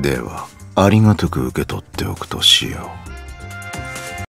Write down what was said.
では。ありがたく受け取っておくとしよう。